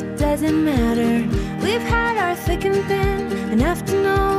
it doesn't matter. We've had our thick and thin, enough to know.